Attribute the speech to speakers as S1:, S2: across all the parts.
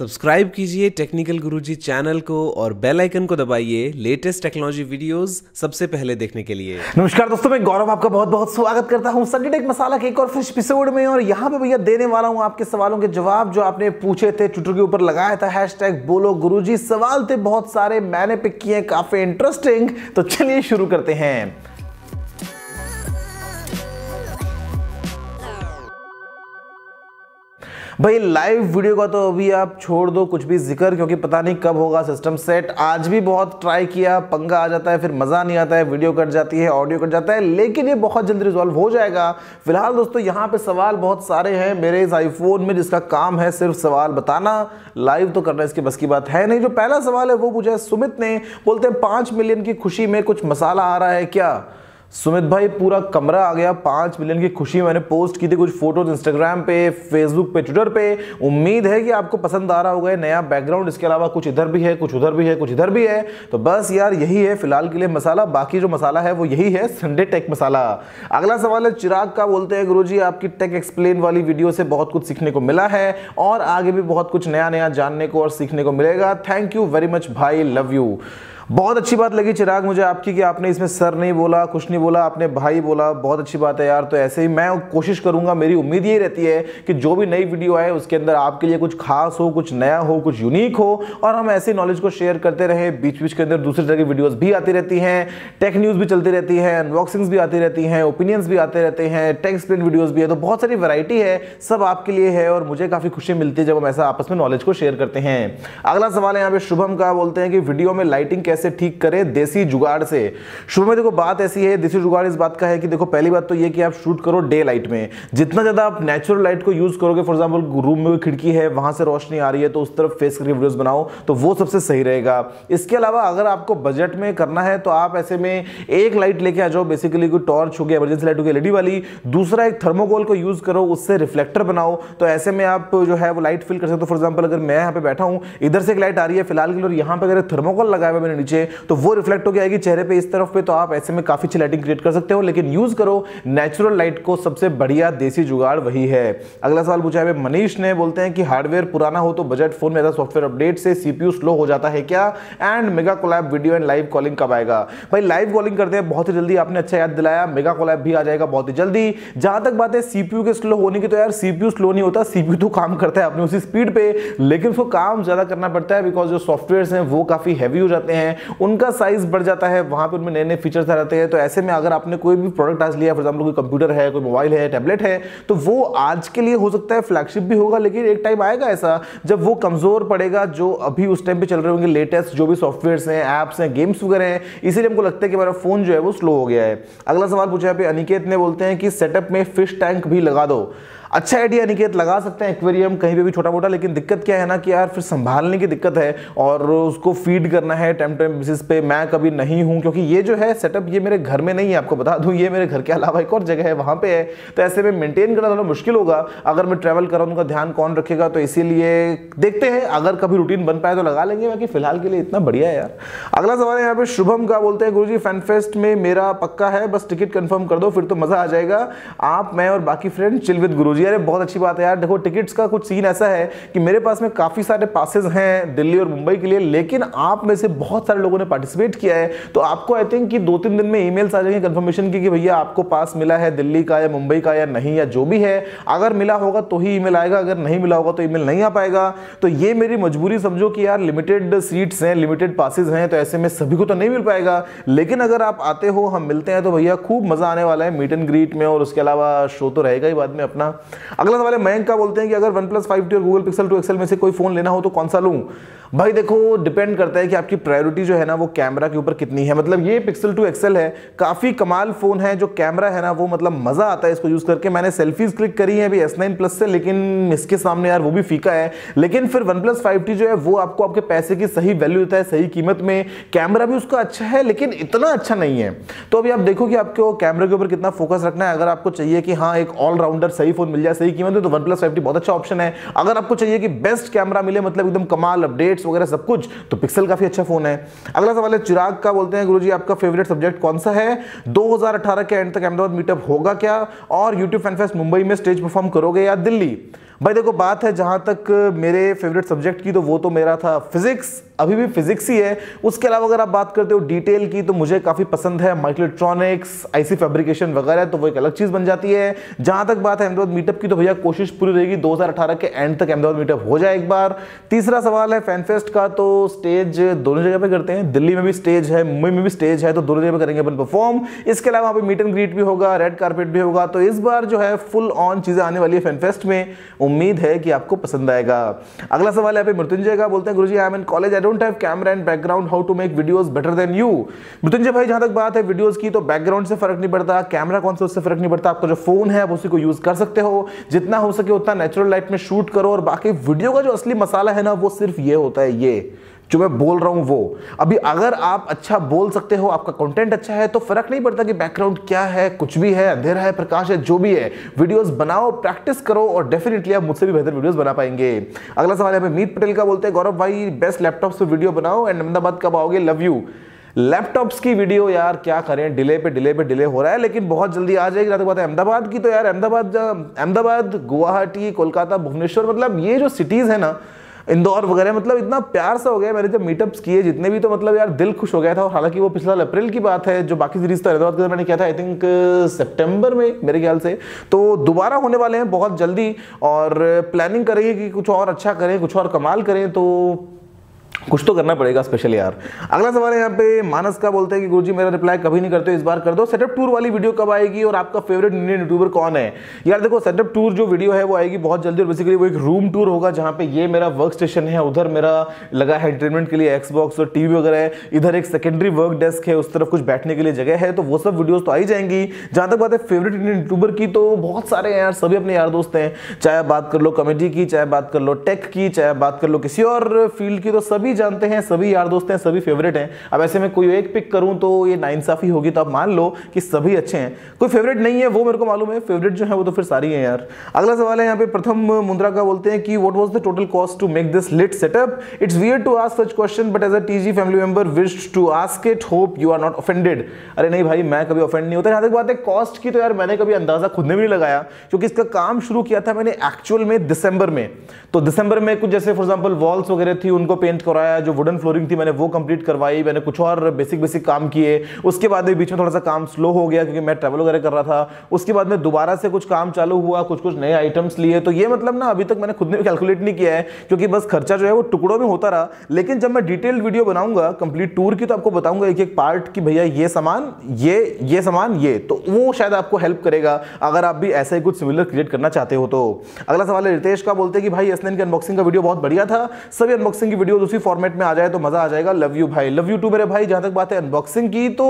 S1: Subscribe कीजिए technical गुरुजी channel को और बेल आइकन को दबाइए लेटेस्ट टेक्नोलॉजी वीडियोस सबसे पहले देखने के लिए।
S2: नमस्कार दोस्तों, मैं गौरव आपका बहुत बहुत स्वागत करता हूँ संडे टेक मसाला के एक और फ़िश एपिसोड में और यहाँ पे भैया देने वाला हूँ आपके सवालों के जवाब जो आपने पूछे थे ट्विटर के ऊपर लगाया था हैशटैग बोलो गुरुजी। सवाल थे बहुत सारे, मैंने पिक किए, काफ़ी इंटरेस्टिंग तो चलिए शुरू करते हैं। भाई लाइव वीडियो का तो अभी आप छोड़ दो, कुछ भी ज़िक्र, क्योंकि पता नहीं कब होगा सिस्टम सेट आज भी बहुत ट्राई किया, पंगा आ जाता है, फिर मज़ा नहीं आता है वीडियो कट जाती है ऑडियो कट जाता है, लेकिन ये बहुत जल्दी रिजॉल्व हो जाएगा। फ़िलहाल दोस्तों, यहाँ पे सवाल बहुत सारे हैं मेरे इस आईफोन में, जिसका काम है सिर्फ़ सवाल बताना। लाइव तो करना इसकी बस की बात है नहीं। जो पहला सवाल है, वो पूछा सुमित ने। बोलते हैं, पाँच मिलियन की खुशी में कुछ मसाला आ रहा है क्या? सुमित भाई, पूरा कमरा आ गया, पाँच मिलियन की खुशी मैंने पोस्ट की थी, कुछ फ़ोटोज़ इंस्टाग्राम पे फेसबुक पे ट्विटर पे। उम्मीद है कि आपको पसंद आ रहा होगा नया बैकग्राउंड इसके अलावा कुछ इधर भी है, कुछ उधर भी है, कुछ इधर भी है। तो बस यार, यही है फ़िलहाल के लिए मसाला। बाकी जो मसाला है, वो यही है संडे टेक मसाला। अगला सवाल है, चिराग का बोलते हैं गुरु आपकी टेक एक्सप्लेन वाली वीडियो से बहुत कुछ सीखने को मिला है और आगे भी बहुत कुछ नया नया जानने को और सीखने को मिलेगा। थैंक यू वेरी मच भाई लव यू बहुत अच्छी बात लगी चिराग मुझे आपकी कि आपने इसमें सर नहीं बोला, कुछ नहीं बोला, आपने भाई बोला, बहुत अच्छी बात है यार। तो ऐसे ही मैं कोशिश करूँगा, मेरी उम्मीद यही रहती है कि जो भी नई वीडियो आए, उसके अंदर आपके लिए कुछ खास हो, कुछ नया हो, कुछ यूनिक हो, और हम ऐसे नॉलेज को शेयर करते रहे बीच बीच के अंदर दूसरी तरह की वीडियोज़ भी आती रहती हैं टेक न्यूज़ भी चलती रहती है अनबॉक्सिंग्स भी आती रहती हैं ओपिनियंस भी आते रहते हैं टेक एक्सप्लेन वीडियोज़ भी है तो बहुत सारी वैरायटी है, सब आपके लिए है, और मुझे काफ़ी खुशी मिलती है जब हम ऐसा आपस में नॉलेज को शेयर करते हैं। अगला सवाल है यहाँ पे शुभम का, बोलते हैं कि वीडियो में लाइटिंग कैसे ठीक करें, देसी जुगाड़ से। शुरू में देखो, बात ऐसी है, देसी जुगाड़ इस बात का है कि देखो, पहली बात तो ये कि आप शूट करो डे लाइट में। जितना ज़्यादा आप नेचुरल लाइट को यूज़ करोगे फॉर एग्ज़ाम्पल रूम में कोई खिड़की है, वहाँ से रोशनी आ रही है तो उस तरफ़ फेस करके वीडियोस बनाओ तो वो सबसे सही रहेगा। इसके अलावा अगर आपको बजट में करना है तो आप ऐसे में एक लाइट लेके आ जाओ बेसिकली कोई टॉर्च हो गया एमरजेंसी लाइट हो गई एलईडी वाली, दूसरा एक थर्मोकोल को यूज़ करो, उससे रिफ्लेक्टर बनाओ तो ऐसे में आप जो है, वो लाइट फिल कर सकते हो। फॉर एग्ज़ाम्पल अगर मैं यहाँ पे बैठा हूँ, इधर से एक लाइट आ रही है, फ़िलहाल के लिए यहाँ पे अगर थर्मोकोल लगाया हुआ मेरे नीचे तो वो रिफ्लेक्ट हो जाएगी चेहरे पे इस तरफ़ पे तो आप ऐसे में काफ़ी अच्छी लाइटिंग क्रिएट कर सकते हो, लेकिन यूज़ करो नेचुरल लाइट को सबसे बढ़िया देसी जुगाड़ वही है। अगला सवाल पूछा है मनीष ने, बोलते हैं कि हार्डवेयर पुराना हो तो बजट फ़ोन में सॉफ्टवेयर अपडेट से सीपीयू स्लो हो जाता है क्या? And mega collab video and live calling कब आएगा? भाई लाइव कॉलिंग करते हैं, बहुत ही जल्दी, आपने अच्छा याद दिलाया मेगा कोलैब भी आ जाएगा बहुत ही जल्दी। जहाँ तक बात है सीपीयू के स्लो होने की तो यार सीपीयू स्लो नहीं होता सीपीयू तो काम करता है अपनी उसी स्पीड पे, लेकिन उसको काम ज़्यादा करना पड़ता है बिकॉज़ जो सॉफ्टवेयर हैं, वो काफ़ी हैवी हो जाते हैं। उनका साइज़ बढ़ जाता है, वहाँ पर उनमें नए नए फीचर्स आ जाते हैं तो ऐसे में अगर आपने कोई भी प्रोडक्ट आज लिया फॉर एग्ज़ाम्पल कोई कंप्यूटर है, कोई मोबाइल है टैबलेट है तो वो आज के लिए हो सकता है फ्लैगशिप भी होगा, लेकिन एक टाइम आएगा ऐसा, जब वो कमज़ोर पड़ेगा, जो अभी उस टाइम पे चल रहे होंगे लेटेस्ट जो भी सॉफ्टवेयर हैं ऐप्स हैं गेम्स वगैरह हैं, इसीलिए हमको लगता है कि हमारा फ़ोन जो है वो स्लो हो गया है। अगला सवाल पूछा अनिकेत ने बोलते हैं कि सेटअप में फ़िश टैंक भी लगा दो। अच्छा आइडिया निकेत लगा सकते हैं एक्वेरियम कहीं पे भी छोटा मोटा लेकिन दिक्कत क्या है ना कि यार, फिर संभालने की दिक्कत है और उसको फ़ीड करना है टाइम टाइम बेसिस पे। मैं कभी नहीं हूँ, क्योंकि ये जो है सेटअप ये मेरे घर में नहीं है, आपको बता दूँ, ये मेरे घर के अलावा एक और जगह है, वहाँ पे है। तो ऐसे में मेंटेन करना थोड़ा मुश्किल होगा। अगर मैं ट्रैवल कर रहा हूँ, उनका ध्यान कौन रखेगा? तो इसीलिए देखते हैं, अगर कभी रूटीन बन पाए तो लगा लेंगे बाकी, फ़िलहाल के लिए इतना बढ़िया है यार। अगला सवाल है यहाँ पे, शुभम का, बोलते हैं गुरु फ़ैन फेस्ट में मेरा पक्का है, बस टिकट कंफर्म कर दो, फिर तो मज़ा आ जाएगा। आप, मैं और बाकी फ्रेंड चिल विद गुरु अरे बहुत अच्छी बात है यार। देखो टिकट्स का कुछ सीन ऐसा है कि मेरे पास में काफ़ी सारे पासेज हैं दिल्ली और मुंबई के लिए, लेकिन आप में से बहुत सारे लोगों ने पार्टिसिपेट किया है। तो आपको आई थिंक कि दो तीन दिन में ईमेल्स आ जाएँगे कंफर्मेशन की कि भैया आपको पास मिला है दिल्ली का या मुंबई का या नहीं या जो भी है। अगर मिला होगा तो ही ईमेल आएगा, अगर नहीं मिला होगा तो ईमेल नहीं आ पाएगा। तो ये मेरी मजबूरी समझो कि यार लिमिटेड सीट्स हैं लिमिटेड पासिस हैं तो ऐसे में सभी को तो नहीं मिल पाएगा। लेकिन अगर आप आते हो, हम मिलते हैं तो भैया खूब मज़ा आने वाला है मीट एंड ग्रीट में और उसके अलावा शो तो रहेगा ही बाद में अपना। अगला सवाल है, मयंक का बोलते हैं कि अगर वन प्लस फाइव टी और गूगल पिक्सल टू एक्सल में से कोई फ़ोन लेना हो तो कौन सा लूँ? भाई देखो डिपेंड करता है कि आपकी प्रायोरिटी जो है ना, वो कैमरा के ऊपर कितनी है। मतलब ये पिक्सल टू एक्सएल है, काफ़ी कमाल फ़ोन है, जो कैमरा है ना, वो मतलब मज़ा आता है इसको यूज़ करके। मैंने सेल्फीज क्लिक करी है अभी एस नाइन प्लस से, लेकिन इसके सामने यार वो भी फीका है। लेकिन फिर वन प्लस फाइव टी जो है, वो आपको आपके पैसे की सही वैल्यू देता है, सही कीमत में। कैमरा भी उसका अच्छा है, लेकिन इतना अच्छा नहीं है। तो अभी आप देखो कि आपको कैमरे के ऊपर कितना फोकस रखना है। अगर आपको चाहिए कि हाँ एक ऑलराउंडर सही फ़ोन मिल जाए, सही कीमत में तो वन प्लस फाइव बहुत अच्छा ऑप्शन है। अगर आपको चाहिए कि बेस्ट कैमरा मिले मतलब एकदम कमाल अपडेट्स वगैरह सब कुछ तो पिक्सल काफ़ी अच्छा फ़ोन है। अगला सवाल है, चिराग का बोलते हैं, गुरुजी, आपका फेवरेट सब्जेक्ट कौन सा है? 2018 के एंड तक अहमदाबाद मीटअप होगा क्या? और यूट्यूब फ़ैन फेस्ट मुंबई में स्टेज परफॉर्म करोगे या दिल्ली? भाई देखो, बात है जहाँ तक मेरे फेवरेट सब्जेक्ट की तो वो तो मेरा था फिजिक्स अभी भी फिजिक्स ही है। उसके अलावा अगर आप बात करते हो डिटेल की तो मुझे काफ़ी पसंद है माइक्रोट्रॉनिक्स आईसी फैब्रिकेशन वगैरह तो वो एक अलग चीज़ बन जाती है। जहाँ तक बात है अहमदाबाद मीटअप की तो भैया कोशिश पूरी रहेगी 2018 के एंड तक अहमदाबाद मीटअप हो जाए एक बार। तीसरा सवाल है फैनफेस्ट का तो स्टेज दोनों जगह पे करते हैं। दिल्ली में भी स्टेज है, मुंबई में भी स्टेज है तो दोनों जगह पे करेंगे अपन परफॉर्म इसके अलावा वहाँ पे मीट एंड ग्रीट भी होगा रेड कार्पेट भी होगा तो इस बार जो है फुल ऑन चीज़ें आने वाली है फैनफेस्ट में। उम्मीद है कि आपको पसंद आएगा। अगला सवाल है मृत्युंजय का, बोलते हैं, guruji I am in college I don't have camera and background how to make videos better than you Mrityunjay भाई, जहाँ तक बात है वीडियोस की तो बैकग्राउंड से फ़र्क नहीं पड़ता कैमरा कौन सा उससे फ़र्क नहीं पड़ता आपका जो फ़ोन है, आप उसी को यूज़ कर सकते हो। जितना हो सके उतना नेचुरल लाइट में शूट करो और बाकी वीडियो का जो असली मसाला है ना, वो सिर्फ़ ये होता है, ये। जो मैं बोल रहा हूँ वो। अभी अगर आप अच्छा बोल सकते हो, आपका कंटेंट अच्छा है तो फ़र्क नहीं पड़ता कि बैकग्राउंड क्या है, कुछ भी है, अंधेरा है, प्रकाश है, जो भी है। वीडियोस बनाओ प्रैक्टिस करो और डेफिनेटली आप मुझसे भी बेहतर वीडियोस बना पाएँगे। अगला सवाल है, मीत पटेल का बोलते हैं, गौरव भाई बेस्ट लैपटॉप पे वीडियो बनाओ एंड अहमदाबाद कब आओगे? लव यू लैपटॉप्स की वीडियो यार क्या करें? डिले पे डिले पे डिले हो रहा है, लेकिन बहुत जल्दी आ जाएगी। बात है, अहमदाबाद की? तो यार, अहमदाबाद अहमदाबाद, गुवाहाटी, कोलकाता, भुवनेश्वर मतलब ये जो सिटीज़ है ना इंदौर वगैरह मतलब इतना प्यार सा हो गया मैंने जब मीटअप्स किए, जितने भी तो मतलब यार दिल खुश हो गया था। और हालाँकि वो पिछले साल अप्रैल की बात है, जो बाकी सीरीज़ था, हैदराबाद के मैंने किया था आई थिंक सितंबर में, मेरे ख्याल से। तो दोबारा होने वाले हैं बहुत जल्दी, और प्लानिंग करेंगे कि कुछ और अच्छा करें, कुछ और कमाल करें तो कुछ तो करना पड़ेगा स्पेशल यार। अगला सवाल है यहाँ पे, मानस का बोलते हैं कि गुरुजी मेरा रिप्लाई कभी नहीं करते, इस बार कर दो। सेटअप टूर वाली वीडियो कब आएगी और आपका फेवरेट इंडियन यूट्यूबर कौन है? यार देखो सेटअप टूर जो वीडियो है वो आएगी बहुत जल्दी और बेसिकली वो एक रूम टूर होगा जहाँ पे ये मेरा वर्क स्टेशन है, उधर मेरा लगा है एंटरटेनमेंट के लिए एक्सबॉक्स और टीवी वगैरह है। इधर एक सेकेंडरी वर्क डेस्क है, उस तरफ़ कुछ बैठने के लिए जगह है तो वो सब वीडियोज़ तो आई जाएँगी। जहाँ तक बात है फेवरेट इंडियन यूट्यूबर की तो बहुत सारे यार, सभी अपने यार दोस्त हैं। चाहे बात कर लो कॉमेडी की, चाहे बात कर लो टेक की, चाहे बात कर लो किसी और फ़ील्ड की तो सभी जानते हैं, सभी सभी यार दोस्त हैं, सभी फेवरेट हैं। अब ऐसे में कोई एक पिक करूँ तो ये नाइंसाफी होगी तो आप मान लो कि सभी अच्छे हैं। कोई फेवरेट नहीं है, वो मेरे को मालूम है। फेवरेट जो है, वो तो फिर सारी है यार। अगला सवाल है यहाँ पे, प्रथम मुंद्रा का बोलते हैं कि what was the total cost to make this lit setup it's weird to ask such question but as a TG family member wish to ask it hope you are not offended अरे नहीं भाई, मैं कभी offend नहीं होता। यहाँ तक बात है कॉस्ट की तो यार मैंने कभी अंदाज़ा खुद ने भी नहीं लगाया, क्योंकि इसका काम शुरू किया था मैंने एक्चुअल में दिसंबर में। तो दिसंबर में कुछ जैसे फॉर एग्जांपल वॉल्स वगैरह थी, उनको पेंट कराया जो वुडन फ्लोरिंग थी मैंने वो कंप्लीट करवाई, मैंने कुछ और बेसिक बेसिक काम किए। उसके बाद में बीच में थोड़ा सा काम स्लो हो गया, क्योंकि मैं ट्रैवल वगैरह कर रहा था। उसके बाद में दोबारा से कुछ काम चालू हुआ, कुछ कुछ नए आइटम्स लिए। तो ये मतलब ना, अभी तक मैंने खुद ने कैलकुलेट नहीं किया है, क्योंकि बस खर्चा जो है वो टुकड़ों में होता रहा। लेकिन जब मैं डिटेल वीडियो बनाऊँगा कंप्लीट टूर की तो आपको बताऊँगा एक एक पार्ट की भैया ये सामान, ये ये सामान, ये। तो वो शायद आपको हेल्प करेगा, अगर आप भी ऐसा ही कुछ सिमिलर क्रिएट करना चाहते हो तो। अगला सवाल है, रितेश का, बोलते हैं कि, भाई एस की अनबॉक्सिंग का वीडियो बहुत बढ़िया था। सभी अनबॉक्सिंग की वीडियो उसी फॉर्मेट में आ जाए तो मज़ा आ जाएगा। लव यू भाई। लव यू टू मेरे भाई। जहाँ तक बात है अनबॉक्सिंग की तो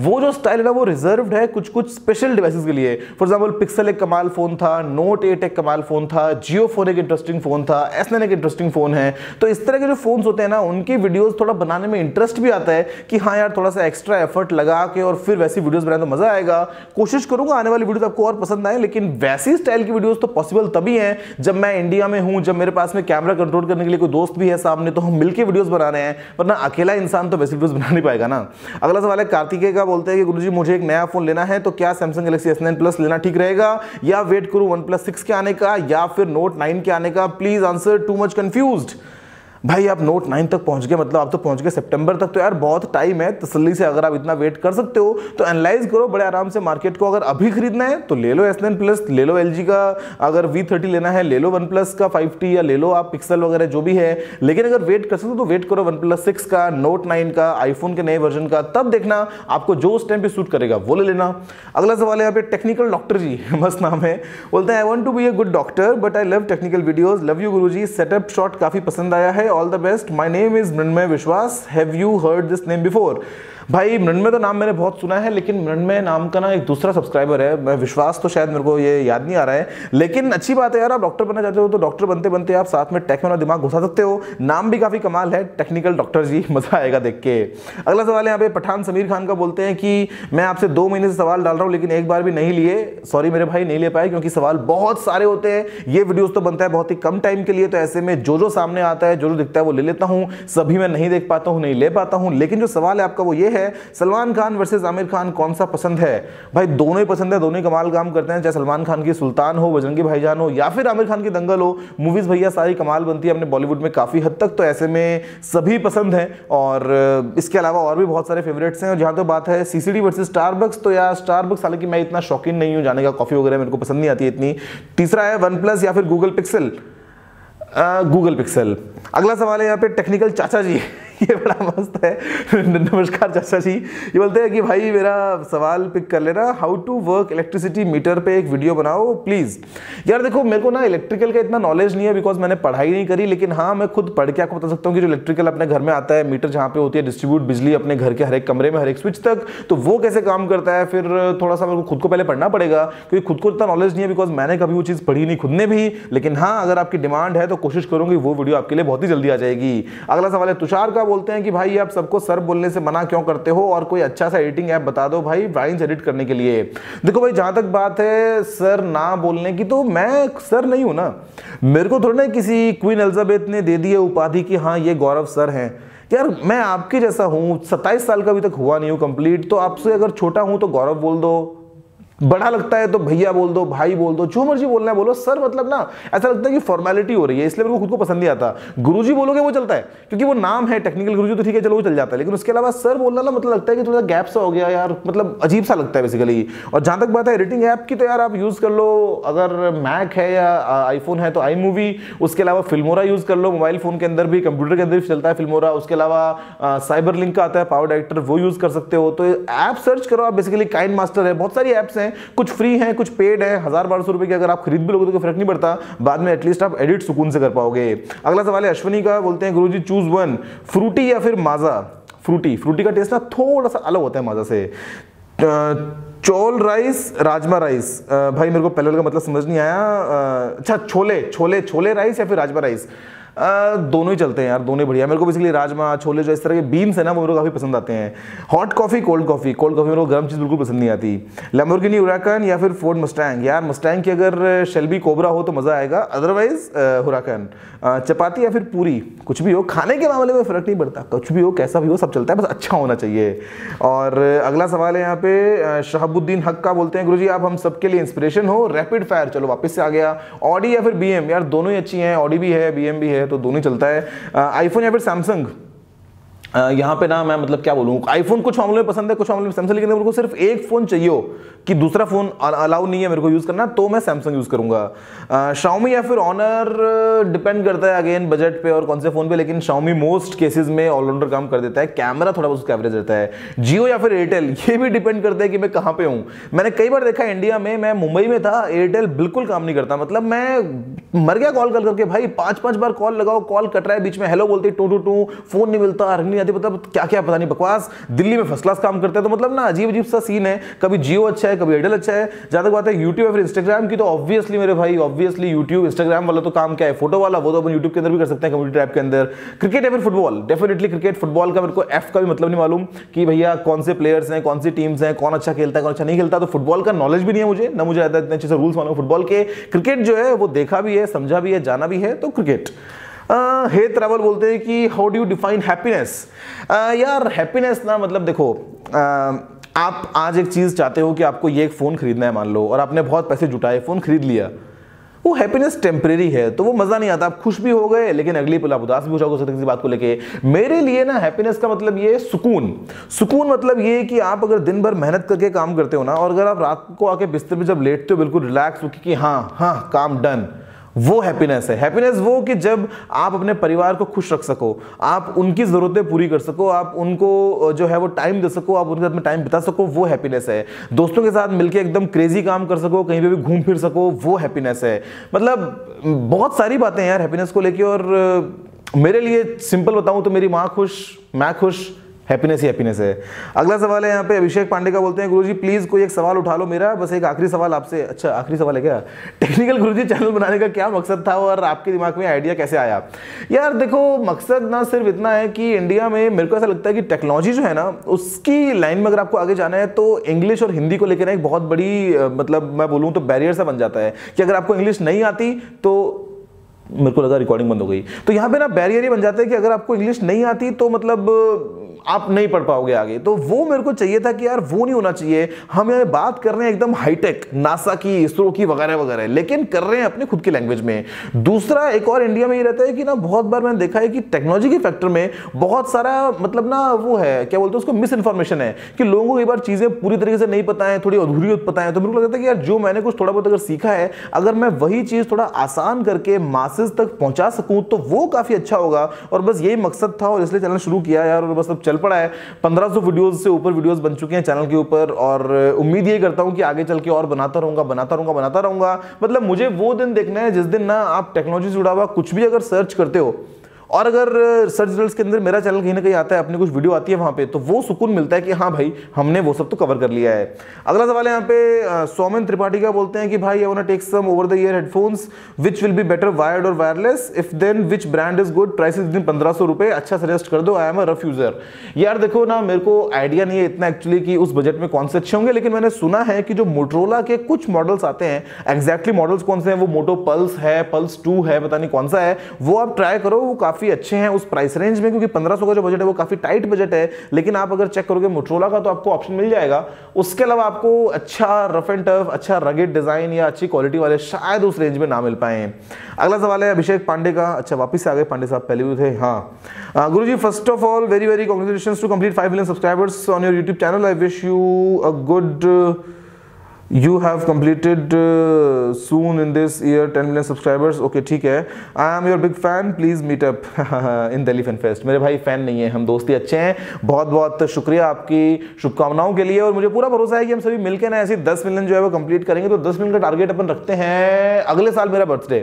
S2: वो जो स्टाइल है ना, वो रिज़र्व है कुछ कुछ स्पेशल डिवाइसेस के लिए। फॉर एग्ज़ाम्पल पिक्सल एक कमाल फ़ोन था नोट एट एक कमाल फ़ोन था जियो फ़ोन एक इंटरेस्टिंग फ़ोन था एस एक इंटरेस्टिंग फ़ोन है। तो इस तरह के जो फ़ोन होते हैं ना, उनकी वीडियोज़ थोड़ा बनाने में इंटरेस्ट भी आता है कि हाँ यार, थोड़ा सा एक्स्ट्रा एफर्ट लगा के और फिर वैसी वीडियोस बनाए तो मज़ा आएगा। कोशिश करूँगा आने वाली वीडियो आपको और पसंद आए, लेकिन वैसी स्टाइल की वीडियोस तो पॉसिबल तभी है जब मैं इंडिया में हूँ, जब मेरे पास में कैमरा कंट्रोल करने के लिए कोई दोस्त भी है सामने तो हम मिलकर वीडियोस बना रहे हैं, वरना अकेला इंसान तो वैसे वीडियोस बना नहीं पाएगा ना। अगला सवाल है कार्तिके का बोलते हैं कि गुरुजी, मुझे एक नया फ़ोन लेना है तो क्या सैमसंग गैलेक्सी एस प्लस लेना ठीक रहेगा? या वेट करूँ वन प्लस सिक्स के आने का, या फिर नोट नाइन के आने का? Please answer too much confused भाई, आप नोट नाइन तक पहुँच गए मतलब आप तो पहुँच गए सितंबर तक तो यार बहुत टाइम है तसल्ली से अगर आप इतना वेट कर सकते हो तो एनालाइज करो, बड़े आराम से मार्केट को अगर अभी खरीदना है तो ले लो एस प्लस ले लो एलजी का, अगर वी थर्टी लेना है, ले लो वन प्लस का फाइव टी या ले लो आप पिक्सल वगैरह जो भी है, लेकिन अगर वेट कर सकते हो तो वेट करो वन प्लस सिक्स का नोट नाइन का आईफोन के नए वर्जन का, तब देखना आपको जो उस टाइम पे सूट करेगा, वो ले लेना। अगला सवाल है यहाँ पे टेक्निकल डॉक्टर जी, मस्त नाम है, बोलते हैं I want to be a good doctor but I love technical videos love you guru ji setup shot काफ़ी पसंद आया है all the best. My name is Mrinmay Vishwas. Have you heard this name before? भाई, मृणमय तो नाम मैंने बहुत सुना है, लेकिन मृणमय नाम का ना एक दूसरा सब्सक्राइबर है। मैं विश्वास तो शायद मेरे को ये याद नहीं आ रहा है, लेकिन अच्छी बात है यार, आप डॉक्टर बनना चाहते हो तो डॉक्टर बनते बनते आप साथ में टेक में दिमाग घुसा सकते हो। नाम भी काफ़ी कमाल है टेक्निकल डॉक्टर जी, मज़ा आएगा देख के। अगला सवाल यहाँ पे, पठान समीर खान का बोलते हैं कि, मैं आपसे दो महीने से सवाल डाल रहा हूँ, लेकिन एक बार भी नहीं लिए। सॉरी मेरे भाई, नहीं ले पाए, क्योंकि सवाल बहुत सारे होते हैं। ये वीडियोज़ तो बनता है बहुत ही कम टाइम के लिए तो ऐसे में जो जो सामने आता है जो जो दिखता है वो ले लेता हूँ। सभी मैं नहीं देख पाता हूँ, नहीं ले पाता हूँ। लेकिन जो सवाल है आपका वो ये है सलमान खान वर्सेज आमिर खान कौन सा पसंद है? भाई, दोनों ही पसंद है, दोनों ही कमाल काम करते हैं, चाहे सलमान खान की सुल्तान हो, बजरंगी भाईजान हो, या फिर आमिर खान की दंगल हो मूवीज़ भैया सारी कमाल बनती है अपने बॉलीवुड में काफ़ी हद तक तो ऐसे में सभी पसंद है, और इसके अलावा और भी बहुत सारे फेवरेट्स हैं, और जहाँ तो बात है सीसीडी वर्सेज स्टारबक्स तो यार स्टारबक्स हालाँकि मैं इतना शौकीन नहीं हूँ, जाने का कॉफ़ी वगैरह मेरे को पसंद नहीं आती है इतनी। तीसरा है वन प्लस या फिर गूगल पिक्सल गूगल पिक्सल अगला सवाल है यहाँ पे टेक्निकल चाचा जी। ये बड़ा मस्त है। नमस्कार चाचा जी। ये बोलते हैं कि भाई मेरा सवाल पिक कर लेना। How to work electricity meter पे एक वीडियो बनाओ प्लीज़ यार देखो, मेरे को ना इलेक्ट्रिकल का इतना नॉलेज नहीं है बिकॉज़ मैंने पढ़ाई नहीं करी, लेकिन हाँ मैं खुद पढ़ के आपको बता सकता हूँ कि जो इलेक्ट्रिकल अपने घर में आता है मीटर जहाँ पे होती है डिस्ट्रीब्यूट बिजली अपने घर के हर एक कमरे में, हर एक स्विच तक तो वो कैसे काम करता है? फिर थोड़ा सा मेरे को खुद को पहले पढ़ना पड़ेगा, क्योंकि खुद को इतना नॉलेज नहीं है बिकॉज़ मैंने कभी वो चीज़ पढ़ी नहीं खुद ने भी। लेकिन हाँ अगर आपकी डिमांड है तो कोशिश करूँगी वो वीडियो आपके लिए बहुत ही जल्दी आ जाएगी। अगला सवाल है, तुषार का बोलते हैं कि भाई, आप सबको सर बोलने से मना क्यों करते हो? और कोई अच्छा सा एडिटिंग ऐप बता दो भाई वाइन्स एडिट करने के लिए। देखो भाई, जहाँ तक बात है सर ना बोलने की तो मैं सर नहीं हूँ ना। मेरे को थोड़ा ना किसी क्वीन एलिजाबेथ ने दे दी है उपाधि कि हाँ ये गौरव सर हैं। यार, मैं आपके जैसा हूँ, सत्ताईस साल का अभी तक हुआ नहीं हूँ कंप्लीट तो आपसे अगर छोटा हूँ तो गौरव बोल दो। बड़ा लगता है तो भैया बोल दो, भाई बोल दो, जो मर्ज़ी बोलना है बोलो। सर मतलब ना, ऐसा लगता है कि फॉर्मेलिटी हो रही है, इसलिए मेरे को खुद को पसंद नहीं आता। गुरुजी बोलोगे वो चलता है, क्योंकि वो नाम है टेक्निकल गुरुजी तो ठीक है, चलो वो चल जाता है। लेकिन उसके अलावा सर बोलना ना मतलब लगता है कि थोड़ा गैप सा हो गया यार मतलब अजीब सा लगता है बेसिकली और जहाँ तक बात है एडिटिंग ऐप की तो यार आप यूज़ कर लो, अगर मैक है या आईफोन है तो आई मूवी उसके अलावा फिल्मोरा यूज़ कर लो मोबाइल फ़ोन के अंदर भी कंप्यूटर के अंदर भी चलता है फिल्मोरा उसके अलावा साइबर लिंक का आता है पावर डायरेक्टर वो यूज़ कर सकते हो। तो ऐप सर्च करो, आप बेसिकली काइन मास्टर है। बहुत सारी एप्स हैं कुछ फ्री हैं, कुछ पेड है, हज़ार बारह सौ रुपए की अगर आप खरीद भी लोगे तो फ़र्क नहीं पड़ता, बाद में एटलीस्ट आप एडिट सुकून से कर पाओगे। अगला सवाल है अश्विनी का, बोलते हैं, गुरुजी चूज़ वन फ्रूटी या फिर माजा फ्रूटी फ्रूटी का टेस्ट ना थोड़ा सा अलग होता है माजा से। चोल राइस राजमा राइस भाई मेरे को पहले का मतलब समझ नहीं आया। अच्छा छोले छोले छोले राइस या फिर राजमा राइस दोनों ही चलते हैं यार, दोनों बढ़िया। मेरे को बेसिकली राजमा, छोले जो इस तरह के बीन्स है ना, वो मेरे को काफ़ी पसंद आते हैं। Hot coffee cold coffee cold coffee मेरे को गर्म चीज़ बिल्कुल पसंद नहीं आती। लेमोर्गिनी उराकन या फिर फोर्ड मस्टैंग यार मस्टैंग की अगर शेल्बी कोबरा हो तो मज़ा आएगा। अदरवाइज़ हुराकन चपाती या फिर पूरी, कुछ भी हो। खाने के मामले में फ़र्क नहीं पड़ता। कुछ भी हो, कैसा भी हो, सब चलता है। बस अच्छा होना चाहिए। और अगला सवाल है यहाँ पे शहाबुद्दीन हक का बोलते हैं गुरु जी आप हम सबके लिए इंस्पिरेशन हो। रैपिड फायर चलो, वापस से आ गया। ऑडी या फिर बी यार, दोनों ही अच्छी हैं। ऑडी भी है बी भी है। तो दोनों चलता है। आईफोन या फिर सैमसंग यहाँ पे ना मैं मतलब क्या बोलूँ आईफोन कुछ मामलों में पसंद है, कुछ मामलों में सैमसंग लेकिन मेरे को सिर्फ़ एक फ़ोन चाहिए हो कि दूसरा फ़ोन अलाउ नहीं है मेरे को यूज़ करना तो मैं सैमसंग यूज़ करूँगा। शाओमी या फिर ऑनर डिपेंड करता है अगेन बजट पे और कौन से फ़ोन पे, लेकिन शाओमी मोस्ट केसेज में ऑलराउंडर काम कर देता है कैमरा थोड़ा बहुत उसका एवरेज रहता है। जियो या फिर एयरटेल ये भी डिपेंड करता है कि मैं कहाँ पे हूँ। मैंने कई बार देखा इंडिया में, मैं मुंबई में था एयरटेल बिल्कुल काम नहीं करता मतलब मैं मर गया कॉल कर, करके, भाई पाँच पाँच बार कॉल लगाओ कॉल कट रहा है बीच में हेलो बोलते, टू टू टू फ़ोन नहीं मिलता नहीं आती मतलब क्या क्या पता नहीं, बकवास। दिल्ली में फ़र्स्ट क्लास काम करते हैं तो मतलब ना अजीब अजीब सा सीन है। कभी जियो अच्छा है, कभी एयरटेल अच्छा है। जहाँ तक बात है यूट्यूब या फिर इंस्टाग्राम की तो ऑब्वियसली मेरे भाई ऑब्वियसली यूट्यूब इंस्टाग्राम वाला तो काम क्या है? फ़ोटो वाला, वो तो अपन यूट्यूब के अंदर भी कर सकते हैं कम्युनिटी ऐप के अंदर। क्रिकेट या फिर फुटबॉल डेफिनेटली क्रिकेट फुटबॉल का मेरे को एफ़ का भी मतलब नहीं मालूम कि भैया कौन से प्लेयर्स हैं, कौन सी टीम्स हैं, कौन अच्छा खेलता है, कौन अच्छा नहीं खेलता। तो फुटबॉल का नॉलेज भी नहीं है मुझे, ना मुझे आता है इतने अच्छे से रूल्स मालूम फुटबॉल के। क्रिकेट जो है, वो देखा भी है, समझा भी है, जाना भी है तो क्रिकेट हे ट्रैवल बोलते हैं कि how do you define happiness यार हैप्पीनेस ना मतलब देखो uh, आप आज एक चीज़ चाहते हो कि आपको ये एक फ़ोन खरीदना है मान लो और आपने बहुत पैसे जुटाए फ़ोन खरीद लिया। वो हैप्पीनेस टेम्परेरी है तो वो मज़ा नहीं आता। आप खुश भी हो गए लेकिन अगली पल आप उदास भी हो जाओगे सकते किसी बात को लेके। मेरे लिए ना हैप्पीनेस का मतलब ये सुकून। सुकून मतलब ये कि आप अगर दिन भर मेहनत करके काम करते हो ना और अगर आप रात को आके बिस्तर में जब लेटते हो बिल्कुल रिलैक्स हो कि हाँ हाँ काम डन वो हैप्पीनेस है। हैप्पीनेस वो कि जब आप अपने परिवार को खुश रख सको, आप उनकी ज़रूरतें पूरी कर सको, आप उनको जो है वो टाइम दे सको, आप उनके साथ में टाइम बिता सको, वो हैप्पीनेस है। दोस्तों के साथ मिलकर एकदम क्रेजी काम कर सको, कहीं पे भी घूम फिर सको, वो हैप्पीनेस है। मतलब बहुत सारी बातें हैं यार हैप्पीनेस को लेकर और मेरे लिए सिंपल बताऊँ तो मेरी माँ खुश, मैं खुश हैप्पीनेस ही हैप्पीनेस है। अगला सवाल है यहाँ पे, अभिषेक पांडे का बोलते हैं, गुरुजी प्लीज़ कोई एक सवाल उठा लो मेरा, बस एक आखिरी सवाल आपसे। अच्छा आखिरी सवाल है क्या? टेक्निकल गुरुजी चैनल बनाने का क्या मकसद था और आपके दिमाग में आइडिया कैसे आया? यार, देखो, मकसद ना सिर्फ़ इतना है कि इंडिया में मेरे को ऐसा लगता है कि टेक्नोलॉजी जो है ना, उसकी लाइन में अगर आपको आगे जाना है तो इंग्लिश और हिंदी को लेकर एक बहुत बड़ी मतलब मैं बोलूँ तो बैरियर सा बन जाता है कि अगर आपको इंग्लिश नहीं आती तो मेरे को लगा रिकॉर्डिंग बंद हो गई। तो यहाँ पे ना बैरियर ही बन जाता है कि अगर आपको इंग्लिश नहीं आती तो मतलब आप नहीं पढ़ पाओगे आगे। तो वो मेरे को चाहिए था कि यार, वो नहीं होना चाहिए। हम यहाँ बात कर रहे हैं एकदम हाईटेक नासा की इसरो की, वगैरह वगैरह। लेकिन कर रहे हैं अपने खुद की लैंग्वेज में। दूसरा, एक और इंडिया में ये रहता है कि ना, बहुत बार मैंने देखा है कि टेक्नोलॉजी के फैक्टर में बहुत सारा मतलब ना, वो है, क्या बोलते हैं उसको मिस इन्फॉर्मेशन है। कि लोगों को कई बार चीज़ें पूरी तरीके से नहीं पता है, थोड़ी अधूरी पता है। तो मेरे को लगता है कि यार, जो मैंने कुछ थोड़ा बहुत अगर सीखा है, अगर मैं वही चीज़ थोड़ा आसान करके मासेज तक पहुँचा सकूँ तो वो काफ़ी अच्छा होगा। और बस यही मकसद था और इसलिए चैनल शुरू किया यार, और बस अब चल पड़ा है। 1500 वीडियोस से ऊपर वीडियोस बन चुके हैं चैनल के ऊपर, और उम्मीद ये करता हूँ कि आगे चल के और बनाता रहूँगा बनाता रहूँगा बनाता रहूँगा। मतलब मुझे वो दिन देखना है जिस दिन ना आप टेक्नोलॉजी से जुड़ा हुआ कुछ भी अगर सर्च करते हो और अगर सर्च रिज़ल्ट के अंदर मेरा चैनल कहीं ना कहीं आता है, अपनी कुछ वीडियो आती है वहाँ पे तो वो सुकून मिलता है कि हाँ भाई, हमने वो सब तो कवर कर लिया है। अगला सवाल यहाँ पे सोमेन त्रिपाठी का बोलते हैं कि भाई I take some over the ear headphones which will be better wired और wireless if then which brand is good price is दिन पंद्रह अच्छा सजेस्ट कर दो I am a rough user यार देखो ना, मेरे को आइडिया नहीं है इतना एक्चुअली कि उस बजट में कौन से अच्छे होंगे, लेकिन मैंने सुना है कि जो मोटरोला के कुछ मॉडल्स आते हैं एक्जैक्टली मॉडल्स कौन से हैं, वो मोटो पल्स है पल्स टू है, पता नहीं कौन सा है, वो आप ट्राई करो, वो काफ़ी अच्छे हैं उस प्राइस रेंज में, क्योंकि 1500 का जो बजट है वो काफ़ी टाइट बजट है। लेकिन आप अगर चेक करोगे मोटरोला का तो आपको ऑप्शन मिल जाएगा। उसके अलावा आपको अच्छा रफ एंड टफ अच्छा रगेड डिज़ाइन या अच्छी क्वालिटी वाले शायद उस रेंज में ना मिल पाए। अगला सवाल है अभिषेक पांडे का। अच्छा वापिस आ गए पांडे साहब, पहले भी थे हाँ। Guru ji first of all very very congratulation to complete five million subscribers on your YouTube channel I wish you a good you have completed uh, soon in this year 10 million subscribers. Okay ठीक है। I am your big fan. Please meet up in Delhi Fan Fest मेरे भाई fan नहीं है। हम दोस्ती अच्छे हैं। बहुत बहुत शुक्रिया आपकी शुभकामनाओं के लिए और मुझे पूरा भरोसा है कि हम सभी मिलकर ना ऐसे 10 मिलियन जो है वो कंप्लीट करेंगे। तो 10 मिलियन का टारगेट अपन रखते हैं अगले साल मेरा बर्थडे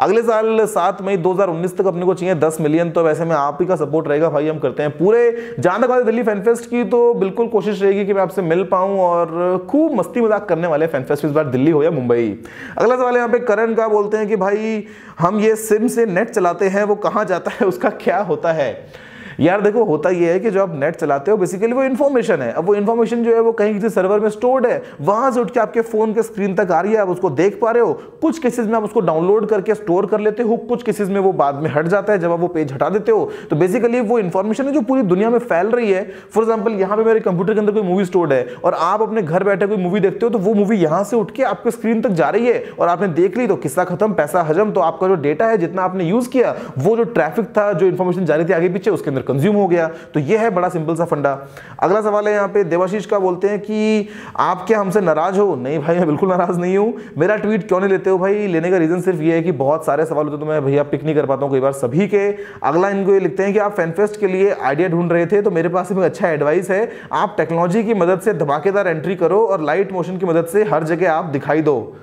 S2: अगले साल सात मई दो हज़ार उन्नीस तक अपने को चाहिए दस मिलियन तो वैसे में आप ही का सपोर्ट रहेगा भाई। हम करते हैं पूरे। जहाँ तक दिल्ली फ़ैन फेस्ट की तो बिल्कुल कोशिश रहेगी कि मैं आपसे मिल पाऊँ और खूब मस्ती मज़ाक करने वाले फ़ैन फेस्ट इस बार दिल्ली हो या मुंबई? अगला सवाल यहाँ पे करण का, बोलते हैं कि भाई, हम ये सिम से नेट चलाते हैं, वो कहाँ जाता है, उसका क्या होता है? यार देखो, होता ये है कि जो आप नेट चलाते हो बेसिकली वो इन्फॉर्मेशन है। अब वो इन्फॉर्मेशन जो है, वो कहीं किसी सर्वर में स्टोर्ड है, वहाँ से उठ के आपके फ़ोन के स्क्रीन तक आ रही है, आप उसको देख पा रहे हो। कुछ केसेस में आप उसको डाउनलोड करके स्टोर कर लेते हो, कुछ केसेस में वो बाद में हट जाता है, जब आप वो पेज हटा देते हो। तो बेसिकली वो इन्फॉर्मेशन है जो पूरी दुनिया में फैल रही है। फॉर एग्ज़ाम्पल यहाँ पे मेरे कंप्यूटर के अंदर कोई मूवी स्टोर्ड है, और आप अपने घर बैठे कोई मूवी देखते हो तो वो मूवी यहाँ से उठ के आपके स्क्रीन तक जा रही है, और आपने देख ली तो किस्सा खत्म, पैसा हजम तो आपका जो डेटा है, जितना आपने यूज़ किया, वो जो ट्रैफ़िक था, जो इन्फॉर्मेशन जा रही थी आगे पीछे, उसके अंदर कंज्यूम हो गया तो ये है बड़ा सिंपल सा फंडा। अगला सवाल है यहाँ पे, देवाशीष का बोलते हैं कि आप क्या हमसे नाराज़ हो? नहीं भाई, मैं बिल्कुल नाराज़ नहीं हूँ। मेरा ट्वीट क्यों नहीं लेते हो भाई? लेने का रीजन सिर्फ़ ये है कि बहुत सारे सवाल होते तो मैं भैया पिक नहीं कर पाता हूँ कई बार सभी के। अगला इनको ये लिखते हैं कि आप फैनफेस्ट के लिए आइडिया ढूंढ रहे थे तो मेरे पास एक अच्छा एडवाइस है। आप टेक्नोलॉजी की मदद से धमाकेदार एंट्री करो और लाइट मोशन की मदद से हर जगह आप दिखाई दो।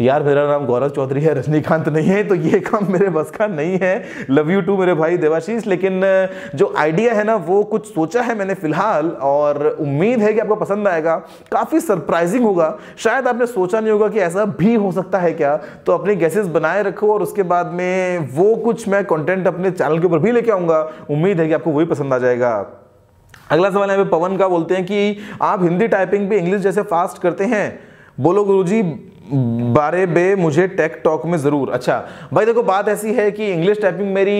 S2: यार, मेरा नाम गौरव चौधरी है, रजनीकांत नहीं है तो ये काम मेरे बस का नहीं है। लव यू टू मेरे भाई देवाशीष। लेकिन जो आइडिया है ना, वो कुछ सोचा है मैंने फ़िलहाल, और उम्मीद है कि आपको पसंद आएगा। काफ़ी सरप्राइजिंग होगा। शायद आपने सोचा नहीं होगा कि ऐसा भी हो सकता है क्या। तो अपने गैसेस बनाए रखो, और उसके बाद में वो कुछ मैं कंटेंट अपने चैनल के ऊपर भी लेके आऊँगा। उम्मीद है कि आपको वही पसंद आ जाएगा। अगला सवाल है पवन का, बोलते हैं कि आप हिंदी टाइपिंग पे इंग्लिश जैसे फास्ट करते हैं? बोलो गुरुजी बारे बे मुझे टेक टॉक में ज़रूर। अच्छा भाई देखो बात ऐसी है कि इंग्लिश टाइपिंग मेरी